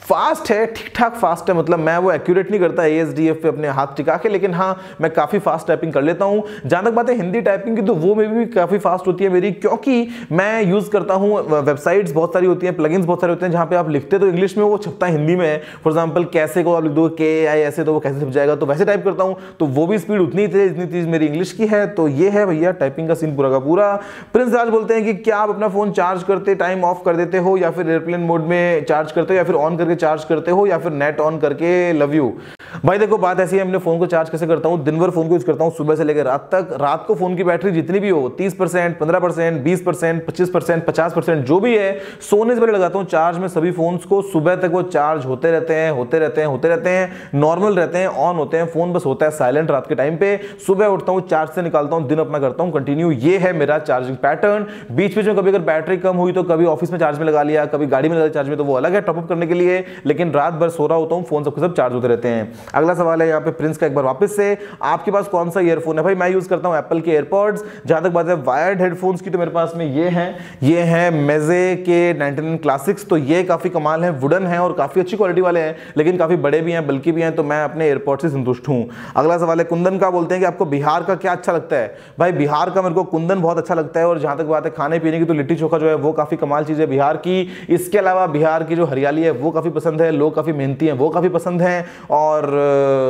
S2: फास्ट है ठीक ठाक फास्ट है मतलब मैं वो एक्यूरेट नहीं करता एएसडीएफ पे अपने हाथ टिका के, लेकिन हाँ मैं काफ़ी फास्ट टाइपिंग कर लेता हूँ। जहाँ तक बात है हिंदी टाइपिंग की तो वो में भी काफ़ी फास्ट होती है मेरी, क्योंकि मैं यूज़ करता हूँ वेबसाइट्स बहुत सारी होती हैं प्लगइन्स बहुत सारे होते हैं, जहाँ पे आप लिखते तो इंग्लिश में वो छपता है हिंदी में। फॉर एग्ज़ाम्पल कैसे को आप लिख दो के आई ऐसे तो वो कैसे छप जाएगा तो वैसे टाइप करता हूँ। तो वो भी स्पीड उतनी तेज, इतनी तेज मेरी इंग्लिश की है तो ये है भैया टाइपिंग का सीन पूरा का पूरा। प्रिंस राज बोलते हैं कि क्या आप अपना फ़ोन चार्ज करते टाइम ऑफ़ कर देते हो, या फिर एयरप्लेन मोड में चार्ज करते हो, या फिर ऑन करके चार्ज करते हो या फिर नेट ऑन करके लव यू भाई देखो, बात ऐसी है अपने फ़ोन को चार्ज कैसे करता हूँ? दिन भर फ़ोन को यूज़ करता हूँ, सुबह से लेकर रात तक। रात को फ़ोन की बैटरी जितनी भी हो, तीस परसेंट, पंद्रह परसेंट, बीस परसेंट, पच्चीस परसेंट, पचास परसेंट, जो भी है, सोने से पहले लगाता हूँ चार्ज में सभी फ़ोन को सुबह तक वो चार्ज होते रहते हैं, होते रहते हैं, होते रहते हैं नॉर्मल रहते हैं ऑन होते हैं फ़ोन बस होता है साइलेंट रात के टाइम पे। सुबह उठता हूँ चार्ज से निकालता हूँ, दिन अपना करता हूँ कंटिन्यू ये है मेरा चार्जिंग पैटर्न बीच बीच में कभी अगर बैटरी कम हुई तो कभी ऑफ़िस में चार्ज में लगा लिया, कभी गाड़ी में लगा चार्ज में तो वो अलग है टॉपअप करने के लिए। लेकिन रात भर सो रहा होता हूँ, फ़ोन सबके सब चार्ज होते रहते हैं। अगला सवाल है यहाँ पे प्रिंस का एक बार वापस से। आपके पास कौन सा ईयरफोन है? भाई, मैं यूज़ करता हूँ एप्पल के एयरपॉड्स जहाँ तक बात है वायर्ड हेडफोन्स की तो मेरे पास में ये हैं। ये हैं मेजे के 99 क्लासिक्स तो ये काफ़ी कमाल है वुडन है और काफ़ी अच्छी क्वालिटी वाले हैं, लेकिन काफ़ी बड़े भी हैं, बल्कि भी हैं तो मैं अपने एयरपॉड से संतुष्ट हूँ। अगला सवाल है, कुंदन का बोलते हैं कि आपको बिहार का क्या अच्छा लगता है? भाई, बिहार का मेरे को कुंदन बहुत अच्छा लगता है और जहाँ तक बात है खाने पीने की तो लिट्टी चोखा जो है, वो काफ़ी कमाल चीज़ है बिहार की। इसके अलावा बिहार की जो हरियाली है, वो काफ़ी पसंद है, लोग काफ़ी मेहनती हैं, वो काफ़ी पसंद है और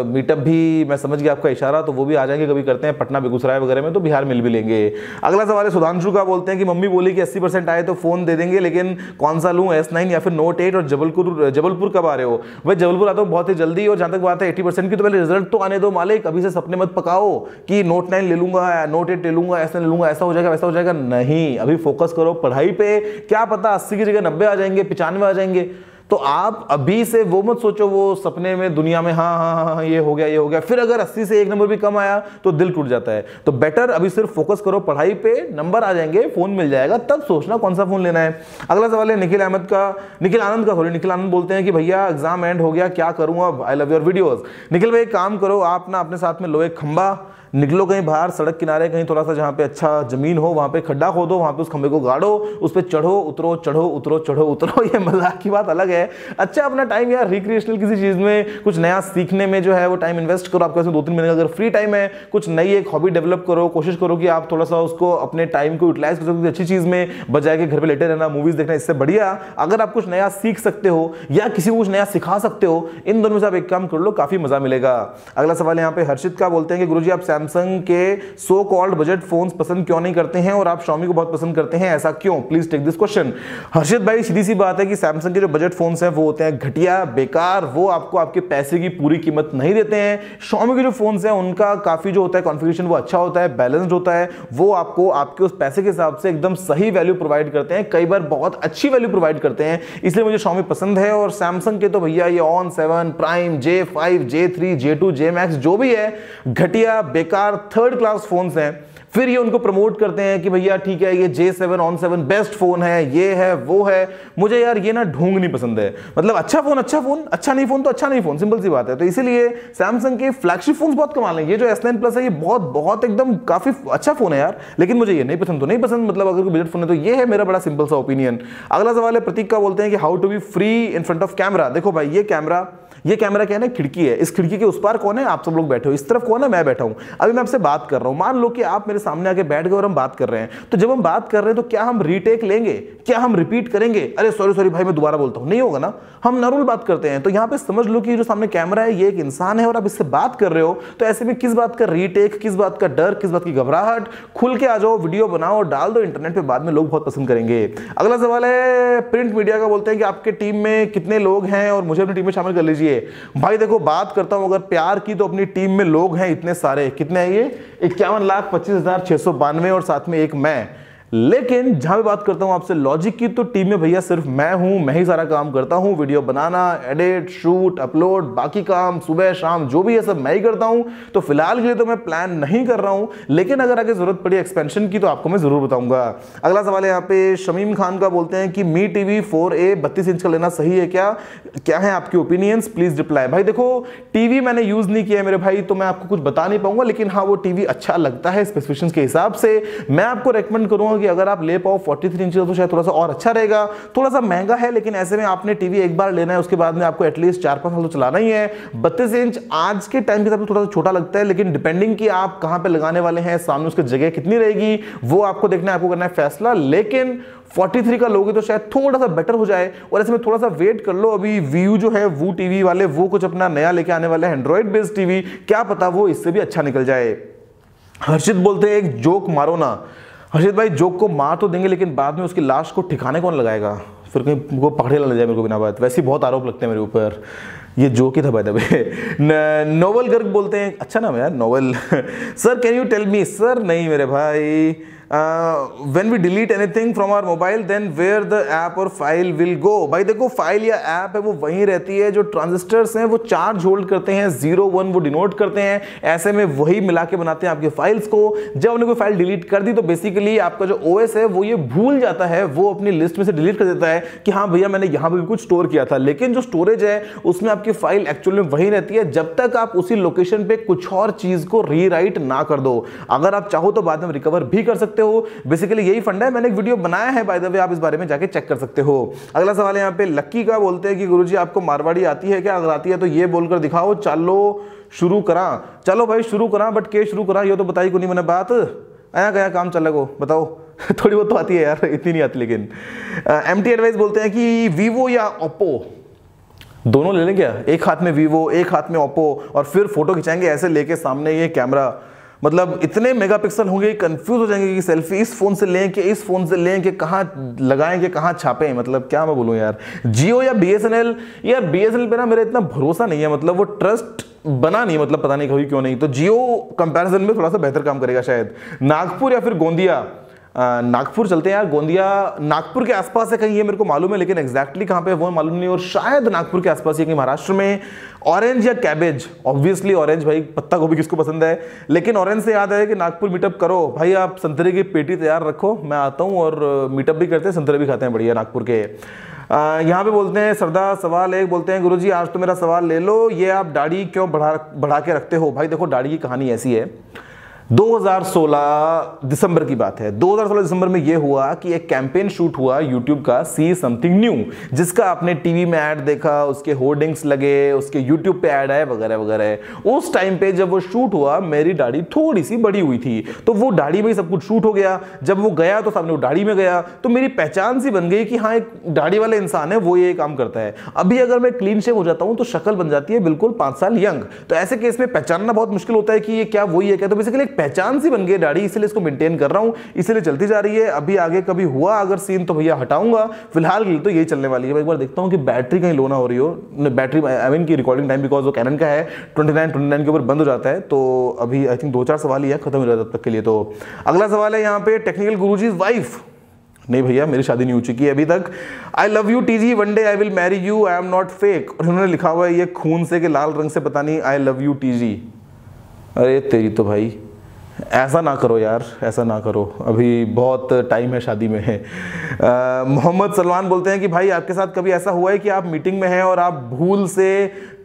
S2: मीटअप भी मैं समझ गया आपका इशारा तो वो भी आ जाएँगे, कभी करते हैं, पटना बेगूसराय वगैरह में तो बिहार मिल भी लेंगे। अगला सवाल है, सुधांशु का बोलते हैं कि मम्मी बोली कि 80 परसेंट आए तो फ़ोन दे देंगे, लेकिन कौन सा लूँ, एस या फिर नोट एट और जबलपुर जबलपुर कब आ रहे हो? भाई जबलपुर आता हूँ बहुत ही जल्दी और जहाँ तक बात है, एटी की तो पहले रिज़ल्ट तो आने दो मालिक, अभी से सपने मत पकाओ कि नोट नाइन ले लूँगा नोट एट ले लूँगा ऐसा ले लूँगा, ऐसा हो जाएगा, वैसा हो जाएगा, नहीं, अभी फोकस करो पढ़ाई पे, क्या पता अस्सी की जगह नब्बे आ जाएँगे, पिचानवे आ जाएँगे। तो आप अभी से वो मत सोचो, वो सपने में दुनिया में हाँ हाँ हाँ हाँ ये हो गया, ये हो गया। फिर अगर 80 से एक नंबर भी कम आया तो दिल टूट जाता है। तो बेटर अभी सिर्फ़ फोकस करो, पढ़ाई पे नंबर आ जाएँगे फ़ोन मिल जाएगा, तब सोचना कौन सा फ़ोन लेना है। अगला सवाल है निखिल अहमद का, निखिल आनंद का सॉरी निखिल आनंद बोलते हैं कि भैया एग्ज़ाम एंड हो गया, क्या करूँ अब? I love your videos Nikhil भाई काम करो, आप ना अपने साथ में लो एक खंबा निकलो कहीं बाहर, सड़क किनारे कहीं थोड़ा सा जहाँ पे अच्छा ज़मीन हो, वहाँ पे खड्डा खोदो, वहाँ पे उस खंबे को गाड़ो, उस पर चढ़ो, उतरो चढ़ो उतरो चढ़ो, उतरो। ये मज़ाक की बात अलग है। अच्छा अपना टाइम यार रिक्रिएशनल किसी चीज़ में कुछ नया सीखने में जो है वो टाइम इन्वेस्ट करो। आपके पास दो तीन महीने अगर फ्री टाइम है, कुछ नई एक हॉबी डेवलप करो, कोशिश करो कि आप थोड़ा सा उसको अपने टाइम को यूटिलाइज कर सको अच्छी चीज़ में बजाय के घर पर लेटे रहना मूवीज़ देखना, इससे बढ़िया। अगर आप कुछ नया सीख सकते हो या किसी को कुछ नया सिखा सकते हो, इन दोनों से आप एक काम कर लो, काफ़ी मज़ा मिलेगा। अगला सवाल यहाँ पे हर्षित का, बोलते हैं कि गुरुजी आप सैमसंग के सो कॉल्ड बजट फोन्स पसंद क्यों नहीं करते हैं? और आप शॉमी को बहुत पसंद करते हैं, ऐसा क्यों? Please take this question Harshit भाई, सीधी सी बात है कि सैमसंग के जो बजट फोन्स हैं, वो होते हैं घटिया, बेकार, वो आपको आपके पैसे की पूरी कीमत नहीं देते हैं। शॉमी के जो फोन्स हैं, उनका काफ़ी जो होता है कॉन्फ़िगरेशन वो अच्छा होता है बैलेंस्ड होता है, वो आपको आपके उस पैसे के हिसाब से एकदम सही वैल्यू प्रोवाइड करते हैं, कई बार बहुत अच्छी वैल्यू प्रोवाइड करते हैं, इसलिए मुझे शॉमी पसंद है। और सैमसंग के तो भैया ये on seven prime J five J three J two J max जो भी है, घटिया, बेकार थर्ड क्लास फोन्स हैं। फिर ये उनको प्रमोट करते हैं कि भैया ठीक है, ये J seven on seven best phone है, ये है, वो है। मुझे यार ये ना ढूंढ नहीं पसंद है। मतलब अच्छा फ़ोन अच्छा फ़ोन अच्छा नहीं फ़ोन तो अच्छा नहीं फ़ोन सिंपल सी बात है। तो इसीलिए सैमसंग के फ्लैगशिप फ़ोन बहुत कमाल है। ये जो एस नाइन प्लस है, ये बहुत बहुत एकदम काफ़ी अच्छा फ़ोन है यार। लेकिन मुझे ये नहीं पसंद तो नहीं पसंद मतलब अगर कोई बजट फ़ोन है तो ये है मेरा बड़ा सिंपल सा ओपिनियन अगला सवाल है, प्रतीक का बोलते हैं कि how to be free in front of camera देखो भाई, ये कैमरा ये कैमरा क्या है ना खिड़की है। इस खिड़की के उस पार कौन है? आप सब लोग बैठे हो। इस तरफ़ कौन है? मैं बैठा हूँ। अभी मैं आपसे बात कर रहा हूँ। मान लो कि आप मेरे सामने आके बैठ गए और हम बात कर रहे हैं। तो जब हम बात कर रहे हैं तो क्या हम रीटेक लेंगे? क्या हम रिपीट करेंगे? अरे सॉरी सॉरी भाई, मैं दोबारा बोलता हूँ। नहीं होगा ना? हम नॉर्मल बात करते हैं। तो यहाँ पे समझ लो कि जो सामने कैमरा है, ये एक इंसान है और आप इससे बात कर रहे हो। तो ऐसे में किस बात का रीटेक किस बात का डर, किस बात की घबराहट? खुल के आ जाओ वीडियो बनाओ और डाल दो इंटरनेट पे। बाद में लोग बहुत पसंद करेंगे। अगला सवाल है प्रिंट मीडिया का बोलते हैं कि आपके टीम में कितने लोग हैं? और मुझे अपनी टीम में शामिल कर लीजिए। भाई देखो, बात करता हूँ, अगर प्यार की तो अपनी टीम में लोग हैं इतने सारे। कितने हैं ये? इक्यावन लाख पच्चीस हज़ार छह सौ बानवे और साथ में एक मैं। लेकिन जहाँ भी बात करता हूँ आपसे लॉजिक की तो टीम में भैया सिर्फ़ मैं हूँ, मैं ही सारा काम करता हूँ वीडियो बनाना एडिट शूट अपलोड बाकी काम, सुबह, शाम, जो भी है सब मैं ही करता हूँ। तो फ़िलहाल के लिए तो मैं प्लान नहीं कर रहा हूँ, लेकिन अगर आगे ज़रूरत पड़ी एक्सपेंशन की तो आपको मैं ज़रूर बताऊँगा। अगला सवाल यहाँ पे, शमीम खान का बोलते हैं कि, मी टीवी फोर ए बत्तीस इंच का लेना सही है क्या? क्या है आपकी ओपिनियंस प्लीज़ रिप्लाई भाई देखो, टीवी मैंने यूज़ नहीं किया मेरे भाई तो मैं आपको कुछ बता नहीं पाऊँगा, लेकिन हाँ वो टीवी अच्छा लगता है स्पेसिफिकेशन के हिसाब से। मैं आपको रेकमेंड करूँगा कि अगर आप ले पाओ 43 इंच तो शायद थोड़ा सा और अच्छा रहेगा। थोड़ा सा महँगा है, लेकिन ऐसे में आपने टीवी एक बार लेना है, उसके बाद में आपको एटलीस्ट चार पाँच साल तो चलाना ही है। बत्तीस इंच आज के टाइम के हिसाब से थोड़ा सा छोटा लगता है, लेकिन डिपेंडिंग कि आप कहाँ पे लगाने वाले हैं, सामने उसकी जगह कितनी रहेगी, वो आपको देखना है, आपको करना है फैसला। लेकिन 43 का लोगे तो शायद थोड़ा सा बेटर हो जाए, और ऐसे में थोड़ा सा वेट कर लो। अभी व्यू जो है, वो टीवी वाले, वो कुछ अपना नया लेके आने वाले एंड्रॉइड बेस्ड टीवी क्या पता वो इससे भी अच्छा निकल जाए। हर्षित बोलते हैं, एक जोक मारो ना। हर्षित भाई, जोक को मार तो देंगे, लेकिन बाद में उसकी लाश को ठिकाने कौन लगाएगा? फिर कहीं वो पकड़े ना जाए मेरे को बिना बात। वैसे बहुत आरोप लगते हैं मेरे ऊपर। ये जो ही था भाई दबे नोवल गर्ग बोलते हैं। अच्छा नाम यार, novel. Sir can you tell me sir नहीं मेरे भाई। When we delete anything from our mobile then where the app और फ़ाइल विल गो भाई देखो फ़ाइल या ऐप है, वो वहीं रहती है, जो ट्रांजिस्टर्स हैं, वो चार्ज होल्ड करते हैं ज़ीरो वन वो डिनोट करते हैं, ऐसे में वही मिला के बनाते हैं आपके फाइल्स को। जब उन्हें कोई फ़ाइल डिलीट कर दी तो बेसिकली आपका जो ओएस है, वो ये भूल जाता है, वो अपनी लिस्ट में से डिलीट कर देता है कि हाँ भैया, मैंने यहाँ पर भी कुछ स्टोर किया था। लेकिन जो स्टोरेज है, उसमें आपकी फ़ाइल एक्चुअली में वही रहती है। जब तक आप उसी लोकेशन पे कुछ और चीज़ को रीराइट ना कर दो, अगर आप चाहो तो बाद में रिकवर भी कर सकते सकते हो। बेसिकली यही फंड है। मैंने एक वीडियो बनाया है बाय द वे आप इस बारे में जाके चेक कर सकते हो। अगला सवाल यहाँ पे लक्की का बोलते हैं कि गुरुजी, आपको मारवाड़ी आती है क्या? अगर आती है तो ये बोलकर दिखाओ, चलो, शुरू करा। चलो भाई, शुरू करा बट के शुरू करा, ये तो बताई को नहीं मैंने बात। आया गया काम चल को, बताओ। थोड़ी बहुत तो आती है यार, इतनी नहीं आती लेकिन। एम टी एडवाइस बोलते हैं कि वीवो या ओप्पो दोनों ले लें क्या? एक हाथ में वीवो एक हाथ में ओप्पो और फिर फ़ोटो खिंचाएँगे ऐसे लेके सामने ये कैमरा मतलब इतने मेगापिक्सल होंगे कंफ्यूज हो जाएँगे कि सेल्फी इस फ़ोन से लें कि इस फ़ोन से लें कि कहाँ लगाएँ कि कहाँ छापें मतलब क्या मैं बोलूँ यार? जियो या बीएसएनएल यार बी पे ना मेरा इतना भरोसा नहीं है मतलब वो ट्रस्ट बना नहीं मतलब पता नहीं कभी क्यों नहीं। तो जियो कंपेरिजन में थोड़ा सा बेहतर काम करेगा शायद। नागपुर या फिर गोंदिया नागपुर चलते हैं यार, गोंदिया, नागपुर के आसपास है कहीं, ये मेरे को मालूम है, लेकिन एग्जैक्टली कहाँ पे वो मालूम नहीं, और शायद नागपुर के आसपास ये कहीं महाराष्ट्र में ऑरेंज या कैबेज ऑब्वियसली ऑरेंज भाई, पत्ता गोभी किसको पसंद है, लेकिन ऑरेंज से याद है कि नागपुर मीटअप करो, भाई आप संतरे की पेटी तैयार रखो, मैं आता हूँ और मीटअप भी करते हैं, संतरे भी खाते हैं बढ़िया नागपुर के। यहाँ पे बोलते हैं सरदार सवाल एक, बोलते हैं, गुरुजी आज तो मेरा सवाल ले लो, ये आप दाढ़ी क्यों बढ़ा बढ़ा के रखते हो? भाई देखो, दाढ़ी की कहानी ऐसी है 2016 दिसंबर की बात है। 2016 दिसंबर में यह हुआ कि एक कैंपेन शूट हुआ यूट्यूब का सी समथिंग न्यू जिसका आपने टीवी में ऐड देखा, उसके होर्डिंग्स लगे, उसके यूट्यूब पे ऐड आए, वगैरह वगैरह। उस टाइम पे जब वो शूट हुआ, मेरी दाढ़ी थोड़ी सी बड़ी हुई थी। तो वो दाढ़ी में ही सब कुछ शूट हो गया। जब वो गया तो सामने वो दाढ़ी में गया। तो मेरी पहचान सी बन गई कि हाँ एक दाढ़ी वाले इंसान है, वो ये काम करता है। अभी अगर मैं क्लीन शेव हो जाता हूँ तो शक्ल बन जाती है बिल्कुल पाँच साल यंग। तो ऐसे केस में पहचानना बहुत मुश्किल होता है कि ये क्या वही है क्या? तो बेसिकली पहचान सी बन गई दाढ़ी इसलिए इसको मेंटेन कर रहा हूँ, इसलिए चलती जा रही है। अभी आगे कभी हुआ अगर सीन तो भैया हटाऊँगा। फ़िलहाल के लिए तो यही चलने वाली है। मैं एक बार देखता हूँ कि बैटरी कहीं लो ना हो रही हो। बैटरी आई मीन की रिकॉर्डिंग टाइम बिकॉज़ वो कैनन का है ट्वेंटी नाइन के ऊपर बंद हो जाता है। तो अभी आई थिंक दो चार सवाल ही है, खत्म हो जाता तब तक के लिए। तो अगला सवाल है यहाँ पे टेक्निकल गुरुजी वाइफ नहीं भैया, मेरी शादी नहीं हो चुकी है अभी तक। I love you TG one day I will marry you I am not fake और उन्होंने लिखा हुआ है, ये खून से के लाल रंग से पता नहीं आई लव यू टीजी अरे, तेरी तो भाई। ऐसा ना करो यार, ऐसा ना करो। अभी बहुत टाइम है शादी में। है मोहम्मद सलमान बोलते हैं कि भाई, आपके साथ कभी ऐसा हुआ है कि आप मीटिंग में हैं और आप भूल से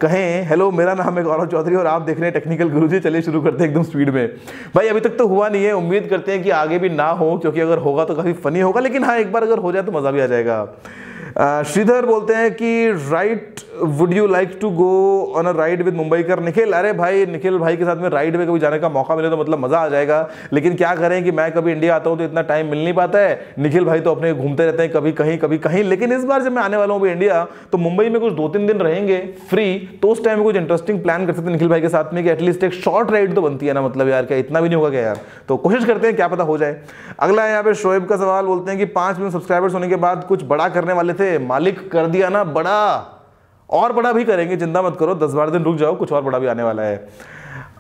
S2: कहें हेलो मेरा नाम है गौरव चौधरी और आप देख रहे हैं टेक्निकल गुरु जी चलिए शुरू करते हैं एकदम स्पीड में। भाई, अभी तक तो हुआ नहीं है। उम्मीद करते हैं कि आगे भी ना हो, क्योंकि अगर होगा तो काफ़ी फनी होगा, लेकिन हाँ एक बार अगर हो जाए तो मज़ा भी आ जाएगा। श्रीधर बोलते हैं कि right would you like to go on a ride with Mumbai कर निखिल, अरे भाई, निखिल भाई के साथ में राइड में कभी जाने का मौका मिले तो मतलब मज़ा आ जाएगा। लेकिन क्या करें कि मैं कभी इंडिया आता हूँ तो इतना टाइम मिल नहीं पाता है। निखिल भाई तो अपने घूमते रहते हैं कभी कहीं कभी कहीं। लेकिन इस बार जब मैं आने वाला हूँ इंडिया तो मुंबई में कुछ दो तीन दिन रहेंगे फ्री तो उस टाइम में कुछ इंटरेस्टिंग प्लान कर सकते हैं निखिल भाई के साथ में कि एटलीस्ट एक शॉर्ट राइड तो बनती है ना मतलब यार, क्या इतना भी नहीं होगा क्या यार? तो कोशिश करते हैं, क्या पता हो जाए। अगला यहाँ पे शोएब का सवाल, बोलते हैं कि, पाँच मिलियन सब्सक्राइबर्स होने के बाद कुछ बड़ा करने वाले थे मालिक कर दिया ना, बड़ा, और बड़ा भी करेंगे चिंता मत करो, दस बारह दिन रुक जाओ, कुछ और बड़ा भी आने वाला है।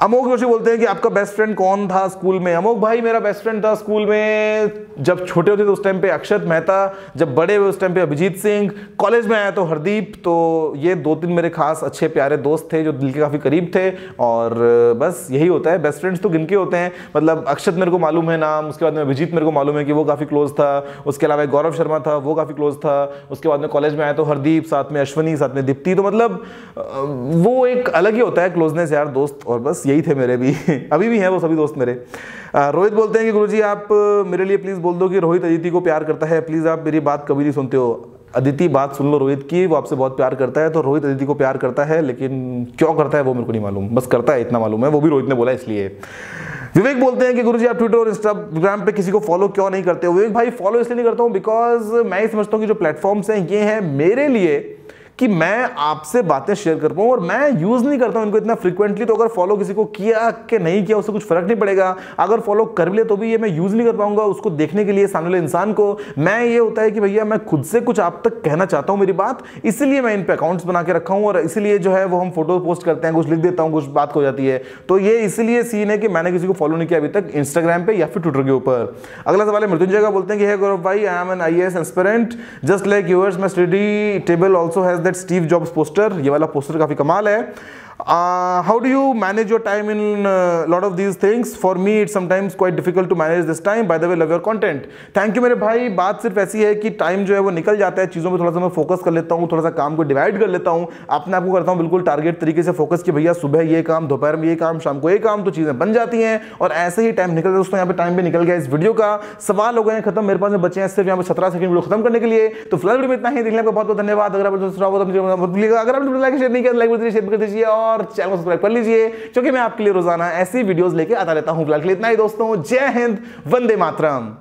S2: अमोक जोशी बोलते हैं कि आपका बेस्ट फ्रेंड कौन था स्कूल में? अमोक भाई, मेरा बेस्ट फ्रेंड था स्कूल में जब छोटे होते थे, उस टाइम पे अक्षत मेहता, जब बड़े हुए उस टाइम पे अभिजीत सिंह। कॉलेज में आया तो हरदीप तो ये दो तीन मेरे खास अच्छे प्यारे दोस्त थे जो दिल के काफ़ी करीब थे और बस यही होता है। बेस्ट फ्रेंड्स तो गिनके होते हैं। मतलब अक्षत मेरे को मालूम है नाम, उसके बाद में अभिजीत मेरे को मालूम है कि वो काफ़ी क्लोज था। उसके अलावा गौरव शर्मा था, वो काफ़ी क्लोज था। उसके बाद में कॉलेज में आया तो हरदीप, साथ में अश्वनी, साथ में दीप्ति। तो मतलब वो एक अलग ही होता है क्लोजनेस यार, दोस्त। और बस यही थे मेरे भी। अभी भी हैं वो सभी दोस्त मेरे। रोहित बोलते हैं कि गुरुजी, आप मेरे लिए प्लीज़ बोल दो कि रोहित अदिति को प्यार करता है। प्लीज़ आप मेरी बात कभी नहीं सुनते हो। अदिति, बात सुन लो रोहित की, वो आपसे बहुत प्यार करता है। तो रोहित अदिति को प्यार करता है, लेकिन क्यों करता है वो मेरे को नहीं मालूम। बस करता है, इतना मालूम है। वो भी रोहित ने बोला इसलिए। विवेक बोलते हैं कि गुरुजी, आप ट्विटर और इंस्टाग्राम पे किसी को फॉलो क्यों नहीं करते विवेक भाई फॉलो इसलिए नहीं करता हूँ बिकॉज़ मैं ही समझता हूँ कि जो प्लेटफॉर्म्स हैं, ये हैं मेरे लिए कि मैं आपसे बातें शेयर कर पाऊँ और मैं यूज़ नहीं करता हूँ इनको इतना फ्रिक्वेंटली तो अगर फॉलो किसी को किया कि नहीं किया, उससे कुछ फ़र्क नहीं पड़ेगा। अगर फॉलो कर ले तो भी ये मैं यूज़ नहीं कर पाऊँगा उसको देखने के लिए सामने वाले इंसान को। मैं ये होता है कि भैया मैं खुद से कुछ आप तक कहना चाहता हूँ मेरी बात, इसलिए मैं इन पे अकाउंट्स बना के रखा हूँ और इसलिए जो है वो हम फ़ोटो पोस्ट करते हैं, कुछ लिख देता हूँ, कुछ बात हो जाती है। तो ये इसलिए सीन है कि मैंने किसी को फॉलो नहीं किया अभी तक इंस्टाग्राम पे या फिर ट्विटर के ऊपर। अगला सवाल है, मृत्युंजय का बोलते हैं कि है गौरव भाई I am an I S aspirant just like yours my study table also has that Steve Jobs poster ये वाला पोस्टर काफ़ी कमाल है। Uh, how do you manage your time in a uh, lot of these things? For me, it's sometimes quite difficult to manage this time. By the way, love your content. Thank you मेरे भाई। बात सिर्फ़ ऐसी है कि time जो है वो निकल जाता है। चीज़ों में थोड़ा सा मैं फोकस कर लेता हूँ थोड़ा सा काम को डिवाइड कर लेता हूँ। अपने आप को करता हूँ बिल्कुल टारगेट तरीके से फोकस कि भैया सुबह ये काम दोपहर में ये काम शाम को ये काम तो चीज़ें बन जाती हैं। और ऐसे ही टाइम निकल गया दोस्तों यहाँ पे टाइम भी निकल गया इस वीडियो का। सवाल हो गए खत्म। मेरे पास में बचे हैं सिर्फ़ यहाँ पे सत्रह सेकंड वीडियो खत्म करने के लिए। तो फ़िलहाल वीडियो में इतना ही। देखने का बहुत बहुत धन्यवाद। अगर आप अगर आप लाइक शेयर नहीं किया लाइक शेयर कर दीजिए। और चैनल को सब्सक्राइब कर लीजिए, क्योंकि मैं आपके लिए रोज़ाना ऐसी वीडियोस लेके आता रहता हूँ। फ़िलहाल के लिए इतना ही दोस्तों। जय हिंद, वंदे मातरम।